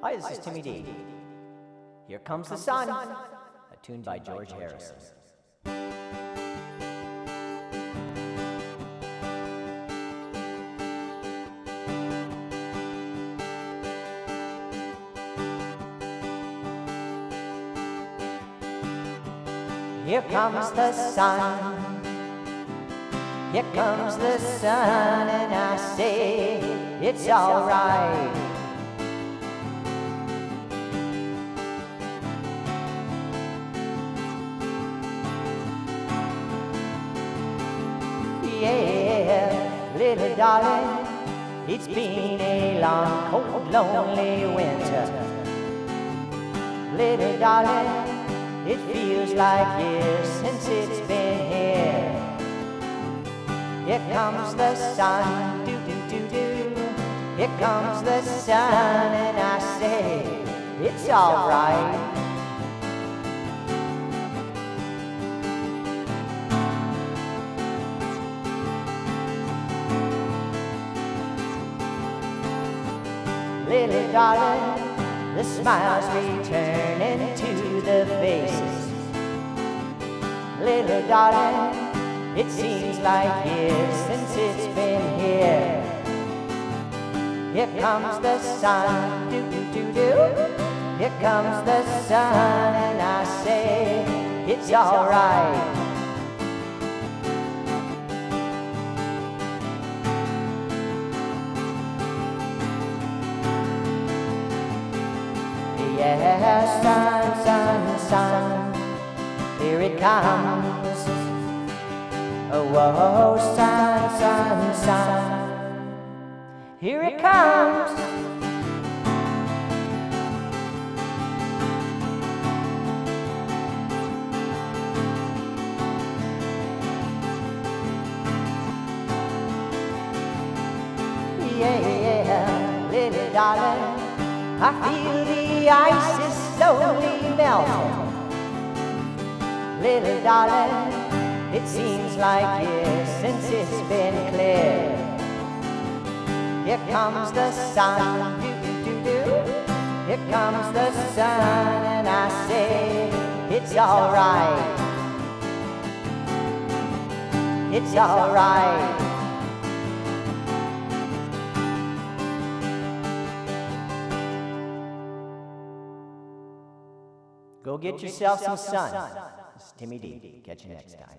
Hi, this is Timmy D. Here Comes the Sun, a tune by George Harrison. Here comes the sun. Here comes the sun, and I say it's alright. Yeah, little darling. It's been a long, cold, lonely winter. Little darling, it feels like years since it's been here. Here comes the sun, do do do do. Here comes the sun, and I say it's alright. Little darling, the smiles returning to the faces. Little darling, it seems like years since it's been here. Here comes the sun, do do do do. Here comes the sun, and I say it's alright. Yeah, sun, sun, sun, here it comes. Oh, oh, sun, sun, sun, here it comes. Yeah, yeah, little darling. I feel the ice is slowly melting. Little darling, it seems like years since it's been clear. Here comes the sun, do do do. Here comes the sun, and I say it's alright. It's alright. Go get yourself some sun. This is Timmy D. Catch you next time.